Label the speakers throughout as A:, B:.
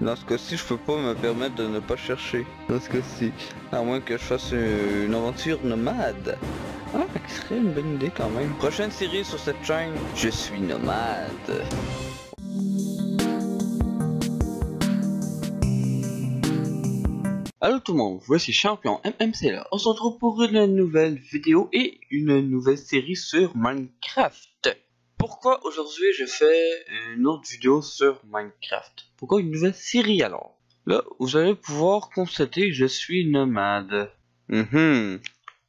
A: Dans ce cas-ci, je peux pas me permettre de ne pas chercher. Dans ce cas-ci. À moins que je fasse une aventure nomade. Ah, qui serait une bonne idée quand même. Prochaine série sur cette chaîne, je suis nomade. Allô tout le monde, voici Champion MMC On se retrouve pour une nouvelle vidéo et une nouvelle série sur Minecraft. Pourquoi aujourd'hui je fais une autre vidéo sur Minecraft? Pourquoi une nouvelle série alors? Là, vous allez pouvoir constater que je suis nomade. Mhm.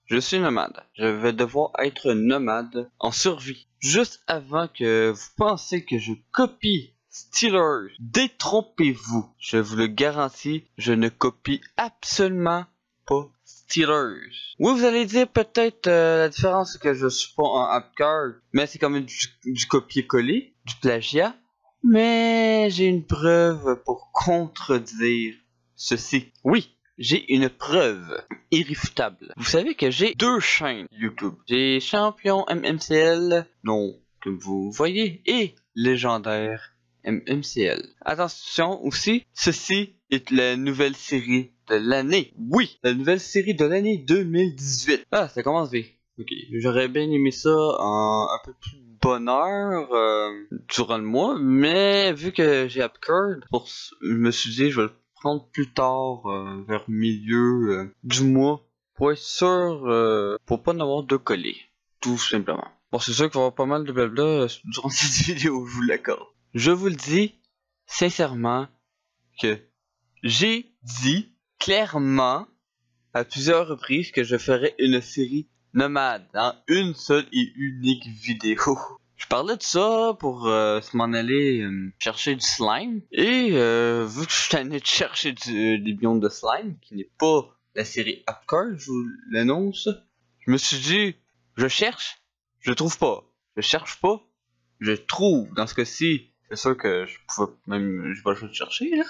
A: Je suis nomade. Je vais devoir être nomade en survie. Juste avant que vous pensez que je copie Steelers, détrompez-vous. Je vous le garantis, je ne copie absolument pas Steelers. Oui, vous allez dire peut-être euh, la différence c'est que je suis pas en Upcard, mais c'est comme du, du copier-coller, du plagiat. Mais j'ai une preuve pour contredire ceci. Oui, j'ai une preuve irréfutable. Vous savez que j'ai deux chaînes YouTube. J'ai Champion MMCL, non, comme vous voyez, et Légendaire MMCL. Attention aussi, ceci est la nouvelle série de l'année. Oui, la nouvelle série de l'année 2018. Ah, ça commence vite. Ok, j'aurais bien aimé ça en un peu plus bonheur euh, durant le mois, mais vu que j'ai Upcard, pour, je me suis dit je vais le prendre plus tard, euh, vers milieu euh, du mois, pour être sûr, euh, pour pas n'avoir de coller, tout simplement. Bon, c'est sûr qu'il va y avoir pas mal de blabla durant cette vidéo, je vous l'accorde. Je vous le dis sincèrement que j'ai dit clairement à plusieurs reprises que je ferais une série nomade dans une seule et unique vidéo. Je parlais de ça pour euh, m'en aller euh, chercher du slime. Et euh, vu que je suis allé chercher du, des biomes de slime, qui n'est pas la série Upcard, je vous l'annonce, je me suis dit, je cherche, je trouve pas. Je cherche pas, je trouve. Dans ce cas-ci, c'est sûr que je pouvais même, j'ai pas le chercher là.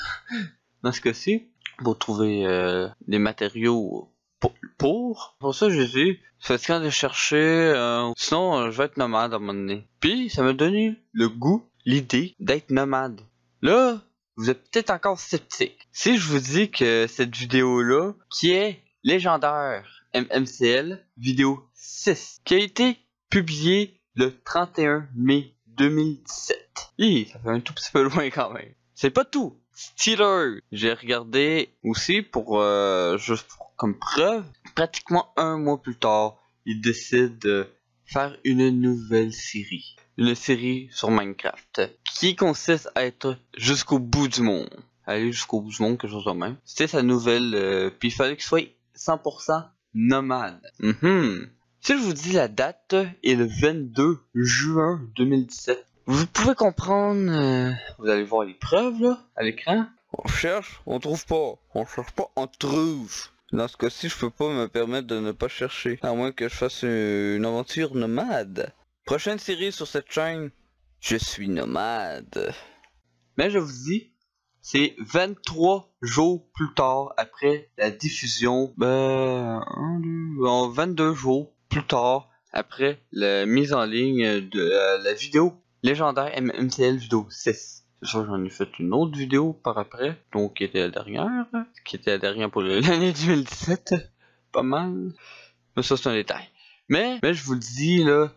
A: Dans ce cas-ci, pour trouver euh, des matériaux pour, pour. Ça, j'ai dit, c'est quand de chercher, euh, sinon euh, je vais être nomade à un moment donné. Puis, ça m'a donné le goût, l'idée d'être nomade. Là, vous êtes peut-être encore sceptique. Si je vous dis que cette vidéo-là, qui est légendaire MMCL, vidéo 6, qui a été publiée le 31 mai 2017. Hi, ça fait un tout petit peu loin quand même. C'est pas tout. Steeler, j'ai regardé aussi pour euh, juste pour- comme preuve. Pratiquement un mois plus tard, il décide de faire une nouvelle série, une série sur Minecraft, qui consiste à être jusqu'au bout du monde, aller jusqu'au bout du monde, quelque chose de même. C'était sa nouvelle, euh, puis il fallait qu'il soit 100% nomade. Mhm. Si je vous dis la date est le 22 juin 2017. Vous pouvez comprendre, euh, vous allez voir les preuves là, à l'écran. On cherche, on trouve pas. On cherche pas, on trouve. Dans ce cas-ci, je peux pas me permettre de ne pas chercher. À moins que je fasse une aventure nomade. Prochaine série sur cette chaîne, je suis nomade. Mais je vous dis, c'est 23 jours plus tard après la diffusion, ben, un, deux, en 22 jours plus tard après la mise en ligne de euh, la vidéo légendaire MMCL vidéo 6. C'est sûr, j'en ai fait une autre vidéo par après, donc qui était la dernière, qui était la dernière pour l'année 2017. Pas mal. Mais ça, c'est un détail. Mais, mais je vous le dis, là,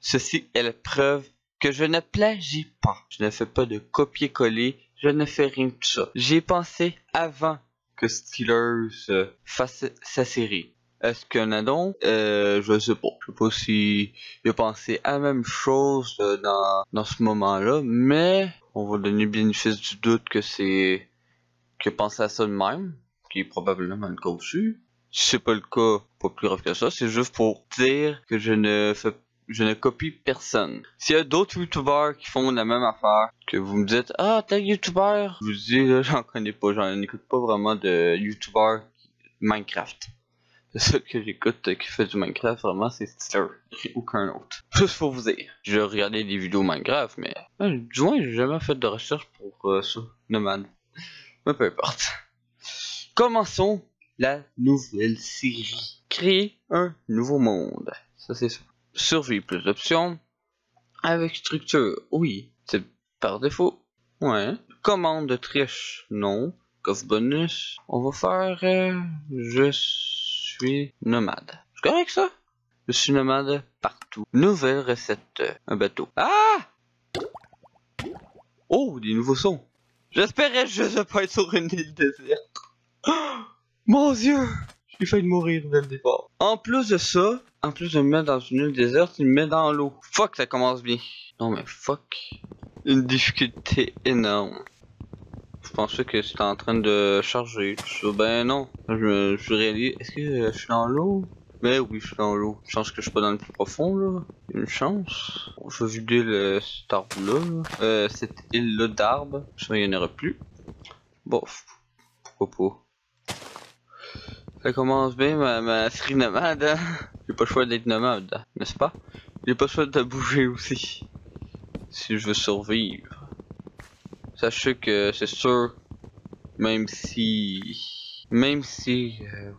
A: ceci est la preuve que je ne plagie pas. Je ne fais pas de copier-coller. Je ne fais rien de ça. J'ai pensé avant que Steelers euh, fasse sa série. Est-ce qu'il y en a donc euh, Je sais pas. Je sais pas si a pensé à la même chose euh, dans, dans ce moment-là, mais on va donner bénéfice du doute que c'est qu'il a pensé à ça de même, qui est probablement le cas aussi. Si c'est pas le cas, pas plus grave que ça, c'est juste pour dire que je ne fais je ne copie personne. S'il y a d'autres youtubeurs qui font la même affaire, que vous me dites Ah tel youtubeur, je vous dis là j'en connais pas, j'en écoute pas vraiment de youtubeurs Minecraft. Le seul que j'écoute euh, qui fait du Minecraft vraiment c'est et aucun autre. Juste pour vous dire. J'ai regardé des vidéos Minecraft, mais euh, du moins j'ai jamais fait de recherche pour euh, ça, Nomad. Mais peu importe. Commençons la nouvelle série. Créer un nouveau monde. Ça c'est sûr. Survie plus d'options. Avec structure, oui, c'est par défaut. Ouais. Commande de triche, non. Coffre bonus, on va faire euh, je suis nomade. C'est correct ça? Je suis nomade partout. Nouvelle recette, un bateau. Ah! Oh, des nouveaux sons. J'espérais juste pas être sur une île déserte. mon dieu! J'ai failli mourir dès le départ. En plus de ça, en plus de me mettre dans une île déserte, il me met dans l'eau. Fuck, ça commence bien. Non mais fuck. Une difficulté énorme. Je pensais que c'était en train de charger? Ben non. Je me suis réalisé. Est-ce que je suis dans l'eau? Mais oui, je suis dans l'eau. Chance que je suis pas dans le plus profond là. Une chance. Je vais vider le, cet arbre là. Euh, cette île là d'arbres. Ça, il n'y en aura plus. Bof. Pourquoi pas? Ça commence bien ma, ma série nomade. Hein? J'ai pas le choix d'être nomade, n'est-ce pas? J'ai pas le choix de bouger aussi. Si je veux survivre. Sachez que c'est sûr, même si... Même si... Euh,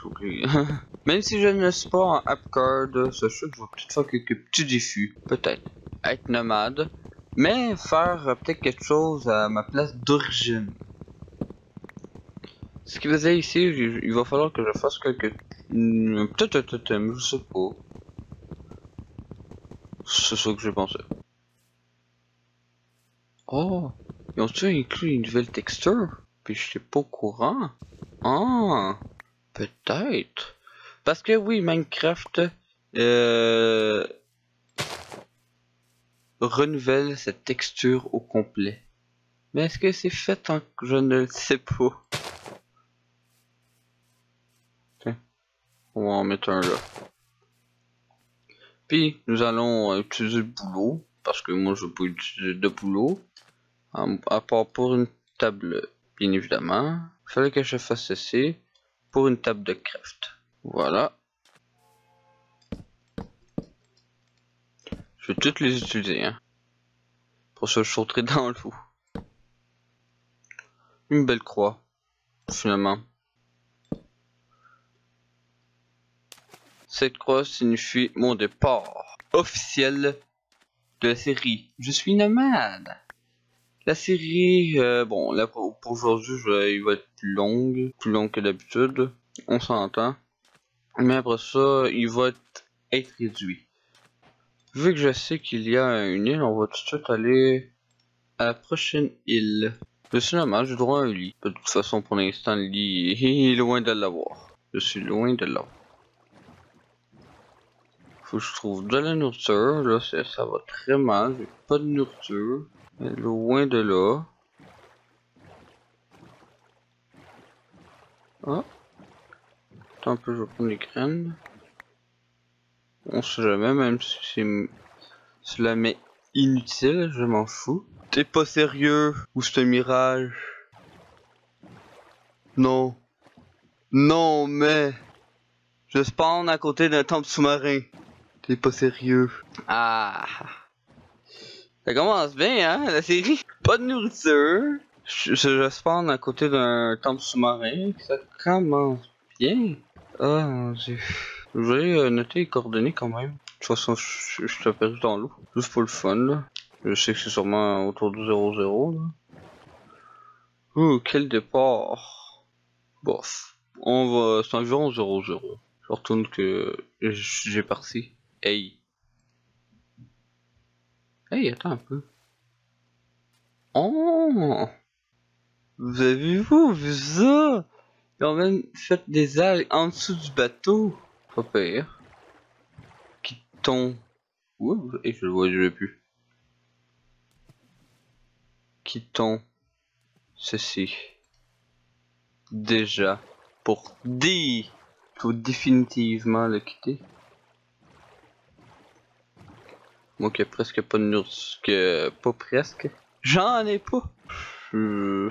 A: j'oublie. même si je ne suis pas en Upcard, sachez que je vais peut-être faire quelques petits défis. Peut-être. Être nomade. Mais faire euh, peut-être quelque chose à ma place d'origine. Ce qui veut dire ici, il va falloir que je fasse quelque... Peut-être un totem, je sais pas. C'est ça que j'ai pensé. Oh, ils ont-tu inclus une nouvelle texture? Puis je suis pas au courant. Ah, peut-être. Parce que oui, Minecraft euh, renouvelle cette texture au complet. Mais est-ce que c'est fait en... Je ne le sais pas? On va en mettre un là. Puis, nous allons utiliser le boulot. Parce que moi, je peux utiliser de boulot. À part pour une table, bien évidemment. Il fallait que je fasse ceci pour une table de craft. Voilà. Je vais toutes les utiliser. Hein. Pour ça, je sauterai dans l'eau. Une belle croix, finalement. Cette croix signifie mon départ officiel de la série. Je suis nomade. La série, euh, bon, là pour, aujourd'hui, il va être plus longue, plus long que d'habitude, on s'entend. Mais après ça, il va être, réduit. Vu que je sais qu'il y a une île, on va tout de suite aller à la prochaine île. Je normal, j'ai droit à un lit. De toute façon, pour l'instant, le lit est loin de l'avoir. Je suis loin de l'avoir. Faut que je trouve de la nourriture. Là, ça va très mal. J'ai pas de nourriture. Loin de là. Ah. Attends un je vais prendre les graines. On sait jamais, même si cela m'est inutile, je m'en fous. T'es pas sérieux? Ou c'est un mirage? Non. Non, mais... Je spawn à côté d'un temple sous-marin. T'es pas sérieux. Ah. Ça commence bien, hein, la série. Pas de nourriture. Je, je spawn à côté d'un temple sous-marin. Ça commence bien. Oh. Je vais euh, noter les coordonnées quand même. De toute façon, je, je, perdu dans l'eau. Juste pour le fun, là. Je sais que c'est sûrement autour de 0-0, là. Ouh, quel départ. Bof. On va... C'est environ 0-0. Je retourne que j'ai parti. Hey. Hey, attends un peu. Oh Vous avez vous vu ça Ils ont même fait des algues en dessous du bateau. Pas pire. Qui tombe. Ouh, et je le vois, je l'ai plus. Quittons ceci? Déjà. Pour dire. Faut définitivement le quitter. Moi qui ai presque pas de nourriture, que pas presque. J'en ai pas. Euh...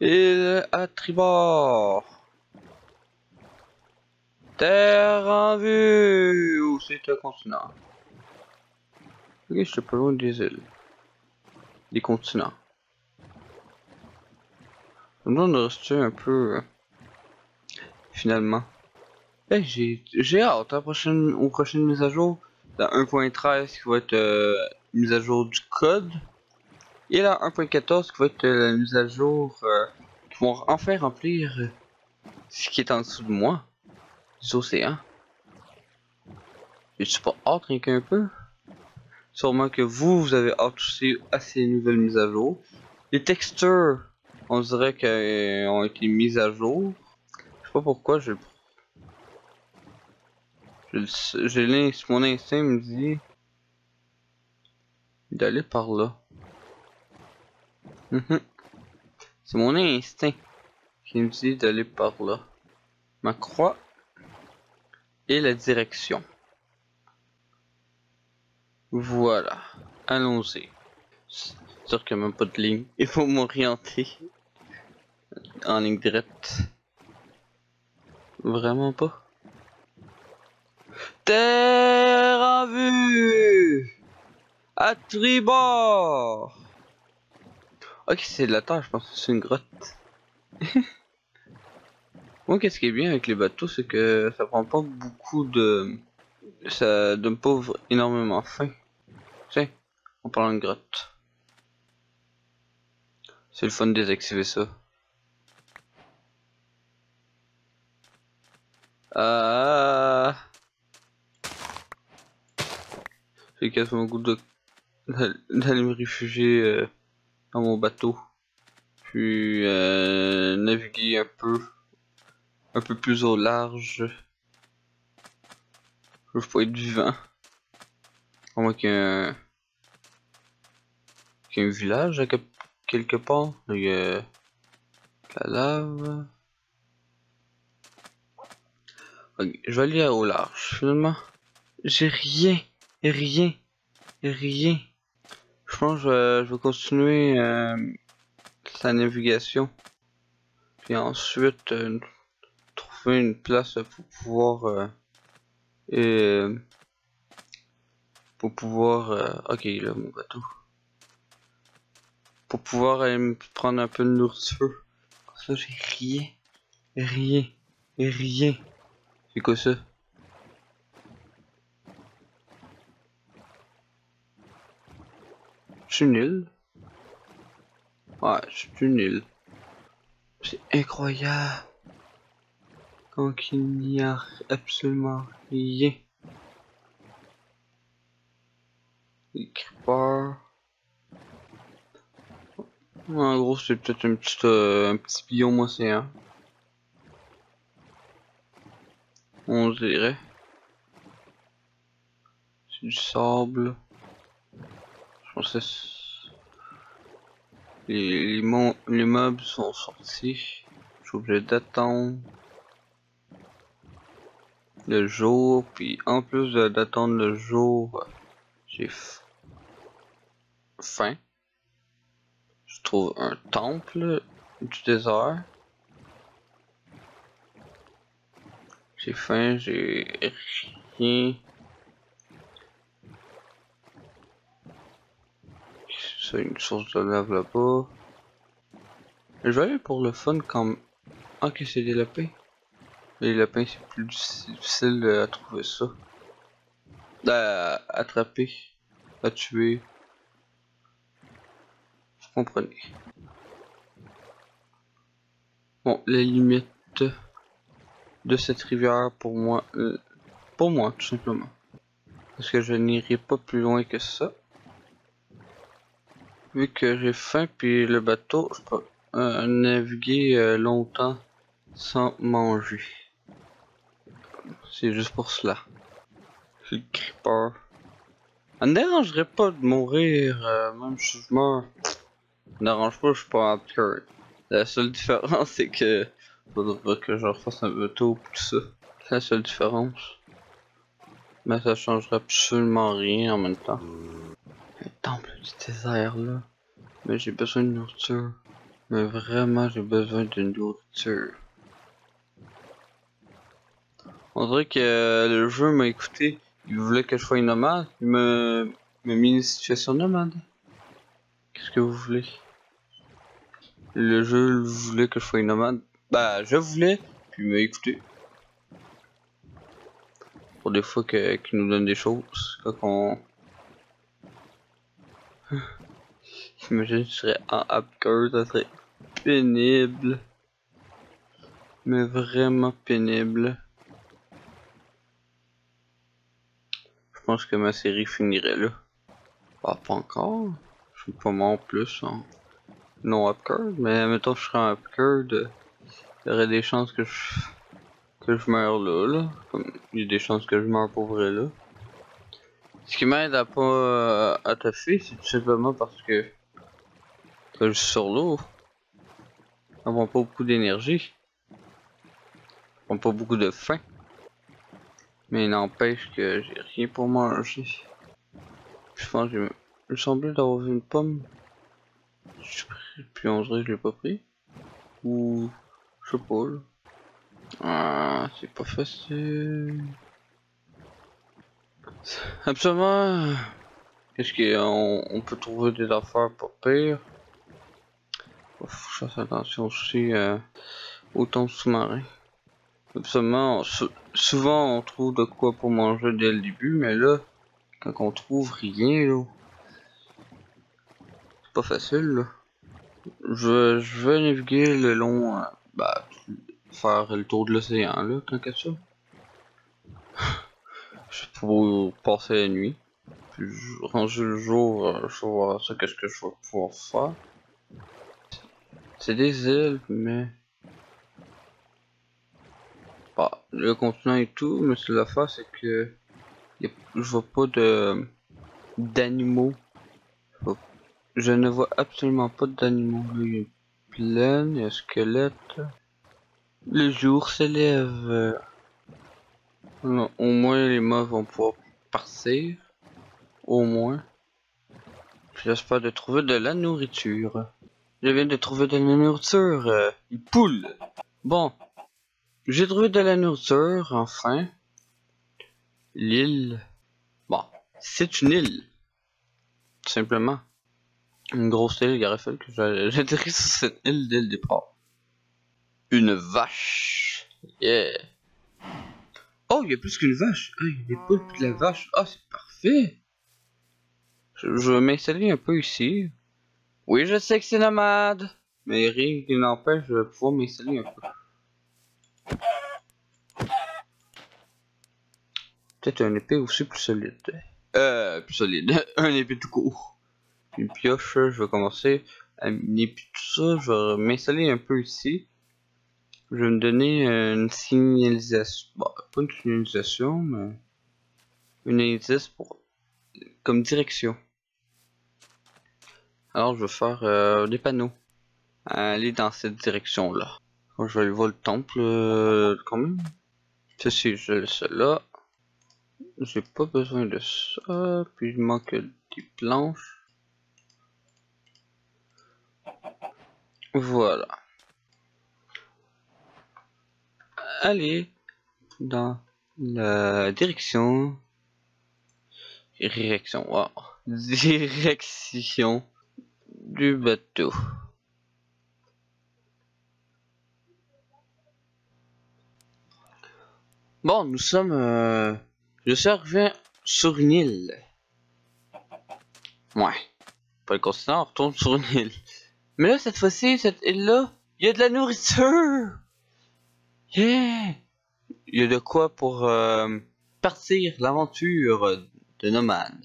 A: Il à tribord. Terre en vue. Où c'est un continent? Ok, je suis pas loin des îles. Des continents. On doit rester un peu. Euh, finalement. Hey, j'ai hâte à prochaine, aux prochaines mises à jour. 1.13 qui va être euh, mise à jour du code. Et là, 1.14 qui va être la mise à jour euh, qui vont enfin remplir euh, ce qui est en dessous de moi, les océans. Je suis pas hâte rien qu'un peu. Sûrement que vous, vous avez hâte aussi à ces nouvelles mises à jour. Les textures, on dirait qu'elles ont été mises à jour. Je sais pas pourquoi, je... Je, je mon instinct me dit d'aller par là. Mhm. C'est mon instinct qui me dit d'aller par là. Ma croix et la direction. Voilà. Allons-y. C'est sûr qu'il n'y a même pas de ligne. Il faut m'orienter. En ligne droite. Vraiment pas. Terre en vue! À tribord! Ok, c'est de la terre, je pense c'est une grotte. Moi, qu'est-ce qui est bien avec les bateaux, c'est que ça prend pas beaucoup de... Ça donne pas énormément faim. Tiens, on parle de grotte. C'est le fun de désactiver ça. Ah. J'ai quasiment goût d'aller me réfugier euh, dans mon bateau. Puis euh, naviguer un peu. Un peu plus au large. Je veux pas être vivant. À moins qu'il y ait un... Qu'il y ait un village à quelque part. Il y a la lave. je vais aller au large finalement. J'ai rien, rien, rien. Je pense que je vais, continuer euh, la navigation. Puis ensuite euh, trouver une place pour pouvoir euh, pour pouvoir euh, ok là mon bateau. Pour pouvoir aller me prendre un peu de nourriture. Ça j'ai rien. Rien. Rien. C'est quoi ça? Je suis nul ouais je suis nul c'est incroyable quand il n'y a absolument rien Creeper. En gros, c'est peut-être un petit, euh, un petit biome océan. On dirait. C'est du sable. Les, les, sont sortis. Je suis obligé d'attendre le jour. Puis en plus d'attendre le jour, j'ai faim. Je trouve un temple du désert. J'ai faim, j'ai rien. Une source de lave là-bas. Je vais aller pour le fun comme... Ok, c'est des lapins. Les lapins, c'est plus difficile à trouver ça. À attraper, à tuer comprenez? Bon, les limites de cette rivière pour moi, euh, pour moi tout simplement. Parce que je n'irai pas plus loin que ça. Vu que j'ai faim puis le bateau, je peux euh, naviguer euh, longtemps sans manger. C'est juste pour cela. Je suis creeper. Ça ne dérangerait pas de mourir, même si je meurs n'arrange pas, je suis pas upgrade. La seule différence, c'est que faudra que je refasse un bateau tout ça. C'est la seule différence. Mais ça changera absolument rien en même temps. Le temple du désert là. Mais j'ai besoin de nourriture. Mais vraiment, j'ai besoin de nourriture. On dirait que le jeu m'a écouté. Il voulait que je sois une nomade. Il m'a mis une situation nomade. Qu'est-ce que vous voulez? Le jeu voulait que je sois une nomade. Bah, je voulais, puis il m'a écouté. Pour des fois qu'il nous donne des choses, quand on... T'imagines, je serais en upgrade, ça serait pénible. Mais vraiment pénible. Je pense que ma série finirait là. Bah, pas encore. Je suis pas mort plus en non upgrade, mais mettons je serais en upgrade, il y aurait des chances que je que je meurs là, là. Il y a des chances que je meurs pour vrai là. Ce qui m'aide à pas euh, attacher, c'est tout simplement parce que, je suis sur l'eau. On prend pas beaucoup d'énergie. On pas beaucoup de faim. Mais il n'empêche que j'ai rien pour manger. Je pense que il me semblait d'avoir vu une pomme. Puis on dirait que je l'ai pas pris. Ou je sais pas là. Ah, c'est pas facile. Absolument. Qu'est-ce qu'on on peut trouver des affaires pas pire? Faut faire attention aussi euh, au temps sous-marin. Absolument, souvent on trouve de quoi pour manger dès le début, mais là, quand on trouve rien, c'est pas facile, je vais naviguer le long, euh, bah, faire le tour de l'océan, là, tant qu'à ça. je pour passer la nuit. Puis ranger le jour, euh, je vais voir ça, qu'est-ce que je vais pouvoir faire. C'est des îles, mais... Bah, le continent et tout, mais c'est la face, c'est que... je vois pas de... d'animaux. Je ne vois absolument pas d'animaux. Il y a une plaine, il y a un squelette. Le jour s'élève. Au moins les morts vont pouvoir partir. Au moins. J'espère de trouver de la nourriture. Je viens de trouver de la nourriture. Euh, une poule. Bon. J'ai trouvé de la nourriture, enfin. L'île. Bon. C'est une île. simplement. Une grosse île, Garfield, que j'atterris sur cette île dès le départ. Une vache. Yeah. Oh, il y a plus qu'une vache. Ah, il y a des poules de la vache. Ah, c'est parfait. Je, vais m'installer un peu ici. Oui, je sais que c'est nomade. Mais rien qui n'empêche de pouvoir m'installer un peu. Peut-être un épée aussi plus solide. Euh, plus solide. un épée tout court. Une pioche, je vais commencer à miner ça. Je vais m'installer un peu ici. Je vais me donner une signalisation. Bon, pas une signalisation, mais une indice pour comme direction. Alors je vais faire euh, des panneaux. Aller dans cette direction là. je vais aller voir le temple euh, quand même. Ceci, je laisse là. J'ai pas besoin de ça. Puis il manque des planches. Voilà. Aller dans la direction. Direction direction du bateau. Bon nous sommes euh, je suis sur une île. Ouais. Pas le continent on retourne sur une île. Mais là cette fois-ci cette île là il y a de la nourriture Yeah! Il y a de quoi pour euh, partir l'aventure de nomade.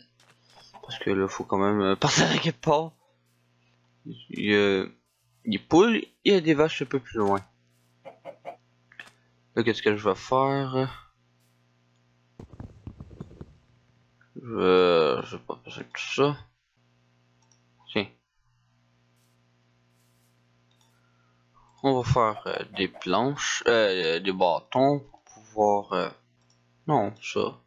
A: Parce que là, faut quand même euh, partir à quelque. Il y a des poules, il y des vaches un peu plus loin. Là, qu'est-ce que je vais faire? Je, je vais pas passer tout ça. Tiens. On va faire euh, des planches, euh, des bâtons pour pouvoir... Euh, non, ça.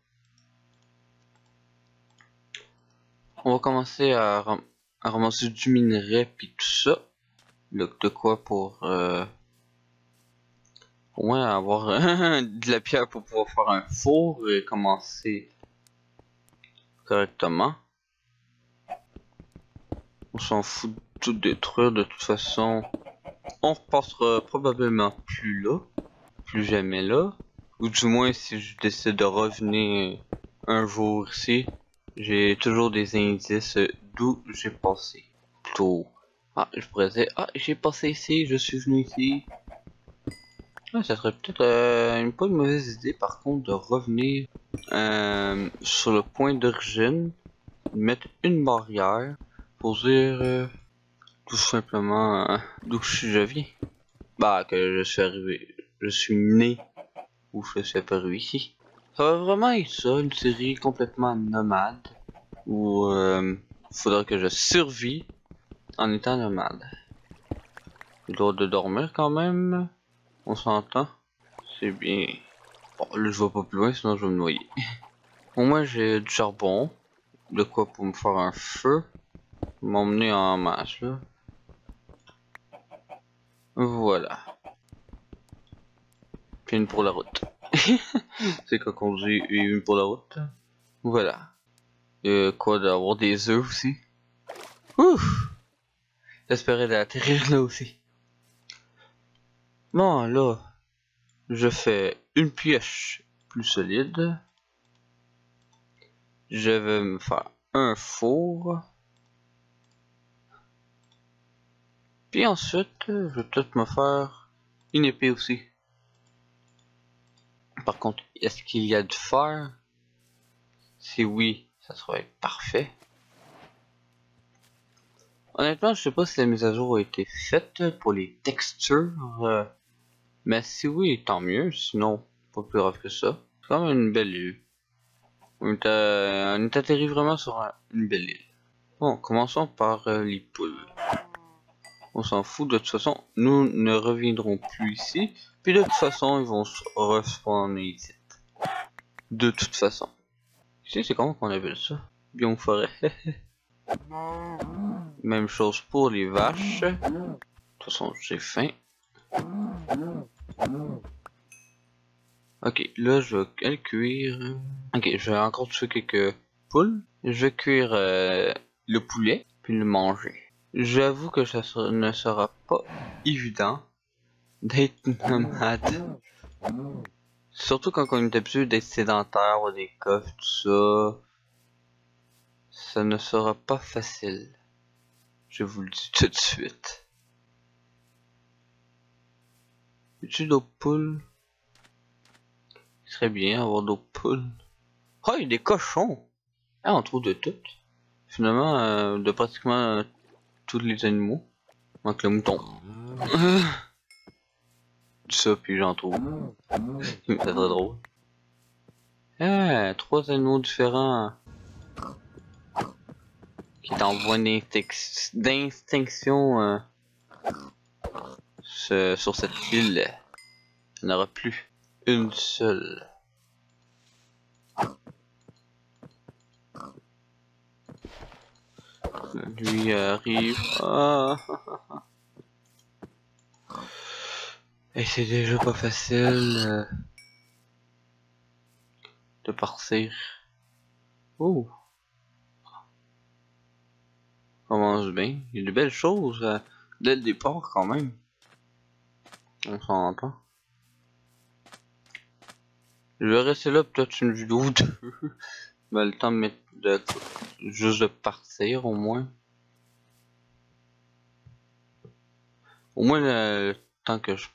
A: On va commencer à, ramasser du minerai puis tout ça. De quoi pour... Euh, au moins avoir de la pierre pour pouvoir faire un four et commencer correctement. On s'en fout de tout détruire de toute façon on repassera probablement plus là, plus jamais là, ou du moins si je décide de revenir un jour ici, j'ai toujours des indices d'où j'ai passé. plutôt... Ah, je pourrais dire, ah, j'ai passé ici, je suis venu ici. Ah, ça serait peut-être euh, une pas une mauvaise idée par contre de revenir euh, sur le point d'origine, mettre une barrière pour dire euh, tout simplement euh, d'où je viens. Bah que je suis arrivé, je suis né où je suis apparu ici. Ça va vraiment être ça, une série complètement nomade où euh, faudra que je survis en étant nomade. J'ai droit de dormir quand même, on s'entend. C'est bien. Bon, là je vais pas plus loin sinon je vais me noyer. Au moins j'ai du charbon, de quoi pour me faire un feu. M'emmener en masse là. Voilà. Puis une pour la route. C'est quoi qu'on dit une pour la route? Voilà. Et quoi d'avoir des œufs aussi? Ouf! J'espérais d'atterrir là aussi. Bon, là, je fais une pioche plus solide. Je vais me faire un four. Puis ensuite, je vais peut-être me faire une épée aussi. Par contre, est-ce qu'il y a du fer? Si oui, ça serait parfait. Honnêtement, je sais pas si la mise à jour a été faite pour les textures. Euh, mais si oui, tant mieux. Sinon, pas plus grave que ça. C'est quand même une belle île. On est, est atterri vraiment sur une belle île. Bon, commençons par euh, les poules. On s'en fout, de toute façon, nous ne reviendrons plus ici. Puis de toute façon, ils vont se respawner ici. De toute façon. Ici, c'est comment qu'on appelle ça? Biome forêt. Même chose pour les vaches. De toute façon, j'ai faim. Ok, là je vais cuire. Ok, je vais encore tuer quelques poules. Je vais cuire euh, le poulet, puis le manger. J'avoue que ça ne sera pas évident d'être nomade. Surtout quand on est habitué d'être sédentaire, ou des coffres, tout ça. Ça ne sera pas facile. Je vous le dis tout de suite. As-tu d'autres poules? Il serait bien avoir d'autres poules. Oh, il y a des cochons! Ah, on trouve de tout. Finalement, euh, de pratiquement tous les animaux. Donc le mouton. Ça, puis j'en trouve. C'est très drôle. Ah, trois animaux différents. Qui est en voie d'extinction euh, sur cette île. Il n'y en aura plus une seule. Lui arrive. Ah. Et c'est déjà pas facile euh, de partir. Oh. Commence bien. Il y a de belles choses euh, dès le départ quand même. On s'entend. Je vais rester là peut-être une vidéo ou Mais le temps de de juste de partir au moins. Au moins le temps que je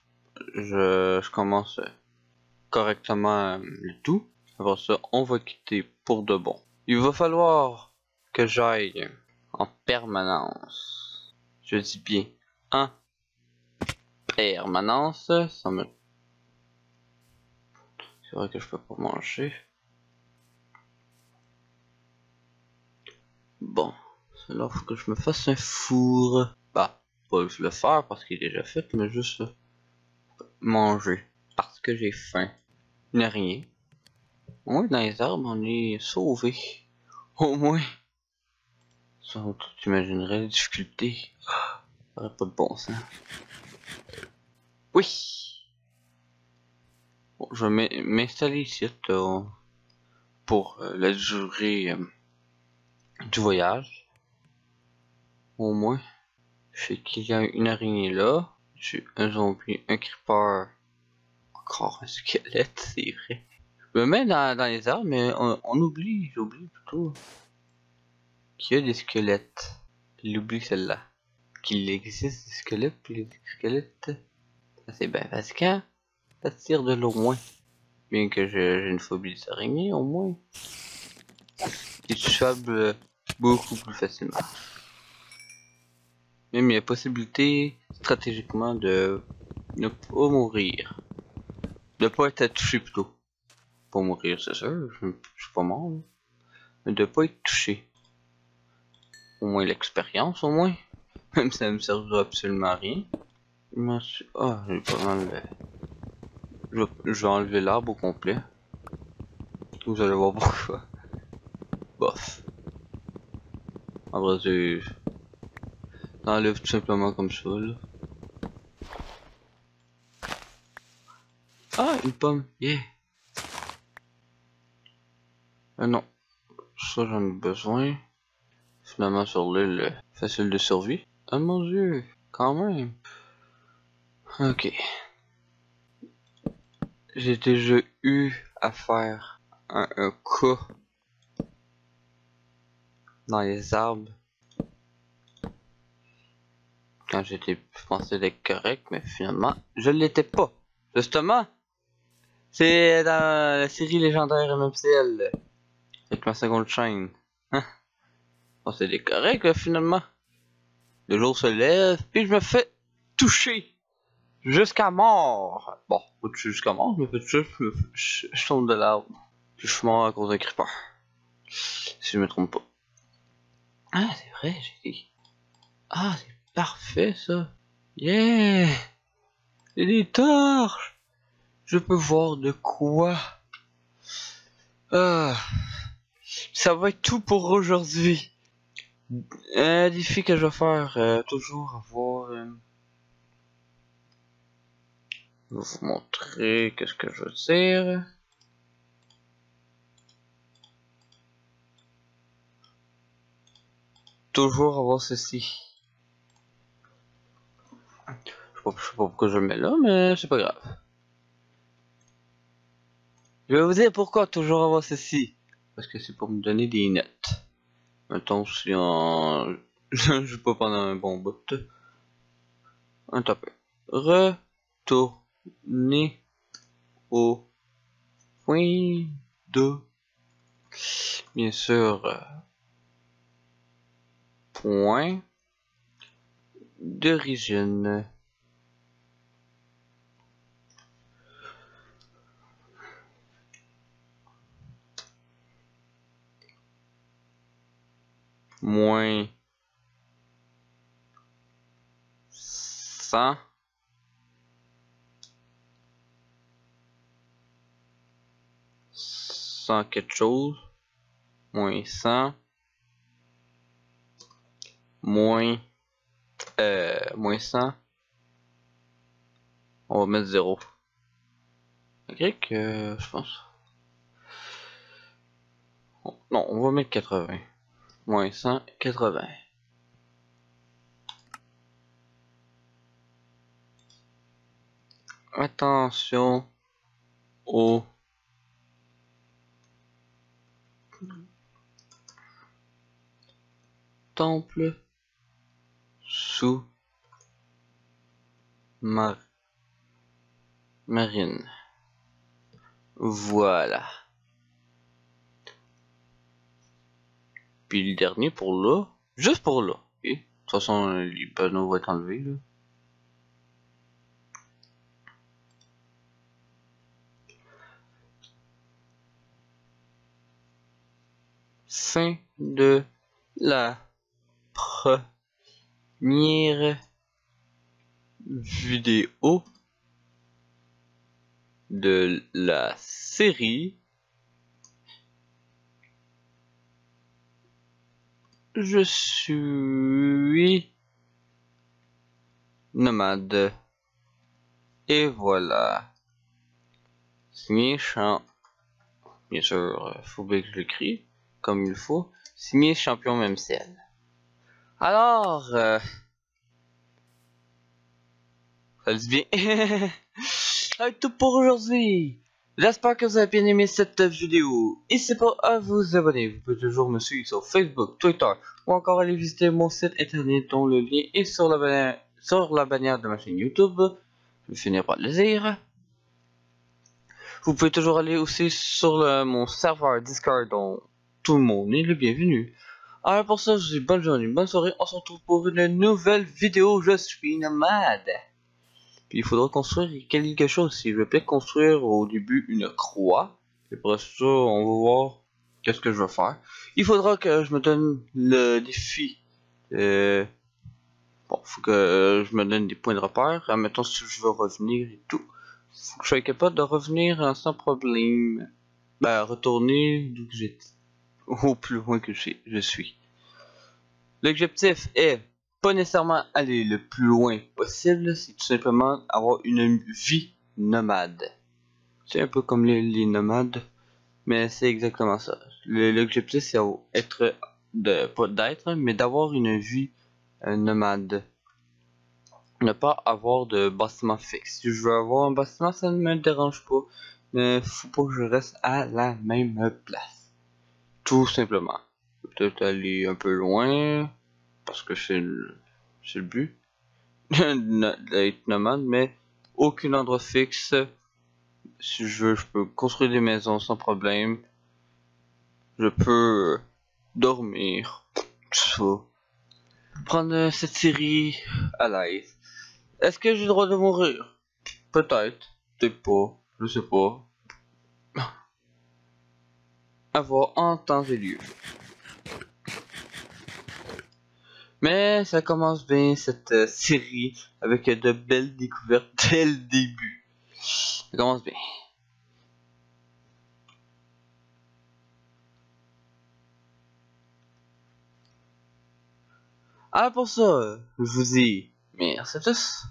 A: je, commence correctement le tout. Après ça, on va quitter pour de bon. Il va falloir que j'aille en permanence. Je dis bien en permanence. Ça me... C'est vrai que je peux pas manger. Bon, là faut que je me fasse un four. Bah, pas le faire parce qu'il est déjà fait, mais juste manger parce que j'ai faim. Une araignée. Au moins dans les arbres on est sauvé. Au moins. Sans tu imaginerais les difficultés. Ça pas de bon sens. Oui. Bon, je vais m'installer ici pour euh, la durée euh, du voyage. Au moins. Sais qu'il y a une araignée là un zombie, un creeper, encore un squelette, c'est vrai. Je me mets dans, les arbres, mais on, oublie, j'oublie plutôt qu'il y a des squelettes. J'oublie celle-là. qu'il existe des squelettes, puis les squelettes, c'est bien fatigant. Partir de loin. Bien que j'ai une phobie des araignées, au moins. Tuables beaucoup plus facilement. Même il y a possibilité, stratégiquement, de ne pas mourir. De pas être touché plutôt. Pas mourir, c'est sûr, je, suis pas mort. Mais de pas être touché. Au moins l'expérience, au moins. Même ça me servira absolument à rien. Merci. Ah, j'ai pas Je, je vais enlever l'arbre au complet. Vous allez voir pourquoi. Bof. Après, c'est... Enlève tout simplement comme ça, là. Ah, une pomme, yeah. Ah non, ça j'en ai besoin. Finalement sur l'île, facile de survie. Ah mon dieu, quand même. Ok. J'ai déjà eu à faire un, un cas dans les arbres quand j'étais pensé être correct, mais finalement je l'étais pas. Justement, c'est dans la série légendaire MMCL. Avec ma seconde chaîne. Hein? Oh, c'est correct finalement. Le jour se lève, puis je me fais toucher. Jusqu'à mort. Bon, pas jusqu'à mort, je me fais toucher, je, je, tombe de l'arbre. Puis je suis mort à cause d'un creeper. Si je me trompe pas. Ah, c'est vrai, j'ai dit. Ah, c'est parfait ça. Yeah! Et des torches! je peux voir de quoi. Ah, ça va être tout pour aujourd'hui. Un défi que je vais faire, euh, toujours avoir... Euh, je vais vous montrer qu'est-ce que je veux dire. Toujours avoir ceci. Je sais pas, sais pas pourquoi je le mets là, mais c'est pas grave. Je vais vous dire pourquoi toujours avoir ceci. Parce que c'est pour me donner des notes. Maintenant, si en... je peux pendant un bon bout. Un top. Retourner au point de... Bien sûr... Point d'origine. moins cent. Cent quelque chose. Moins cent moins euh, moins cent. On va mettre zéro. Ok que je pense. Non on va mettre 80 moins 180. Attention au temple sous mar marine. Voilà. Puis le dernier pour là, juste pour là. Et de toute façon, les panneaux vont être enlevés là. Fin de la première vidéo de la série Je suis nomade. Et voilà. Signé champ. Bien sûr, faut bien que je l'écris comme il faut. Signé champion MCL. Alors, euh... ça se bien. être tout pour aujourd'hui. J'espère que vous avez bien aimé cette vidéo. N'hésitez pas à vous abonner. Vous pouvez toujours me suivre sur Facebook, Twitter ou encore aller visiter mon site internet dont le lien est sur la bannière, sur la bannière de ma chaîne YouTube. Je vais finir par le dire. Vous pouvez toujours aller aussi sur mon serveur Discord dont tout le monde est le bienvenu. Alors pour ça, je vous dis bonne journée, bonne soirée. On se retrouve pour une nouvelle vidéo. Je suis nomade. Puis il faudra construire quelque chose. Si je vais peut-être construire au début une croix. Et pour ça, on va voir qu'est-ce que je vais faire. Il faudra que je me donne le défi. Euh, bon, faut que je me donne des points de repère. Admettons si je veux revenir et tout. Faut que je sois capable de revenir sans problème. Ben, retourner d'où j'étais au plus loin que je suis. L'objectif est pas nécessairement aller le plus loin possible, c'est tout simplement avoir une vie nomade. C'est un peu comme les, nomades, mais c'est exactement ça. L'objectif c'est être de pas d'être, mais d'avoir une vie euh, nomade. Ne pas avoir de bâtiment fixe. Si je veux avoir un bâtiment, ça ne me dérange pas. Mais faut pas que je reste à la même place. Tout simplement. Peut-être aller un peu loin, parce que c'est le, le but d'être nomade, mais aucun endroit fixe. Si je veux, je peux construire des maisons sans problème. Je peux dormir, Prendre cette série à l'aise. Est-ce que j'ai le droit de mourir? Peut-être, peut-être pas, je sais pas avoir en temps et lieu. Mais ça commence bien cette euh, série avec de belles découvertes dès le début. Ça commence bien. Ah pour ça, je vous dis merci à tous.